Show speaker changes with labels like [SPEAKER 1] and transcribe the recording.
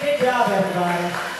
[SPEAKER 1] Good job, everybody.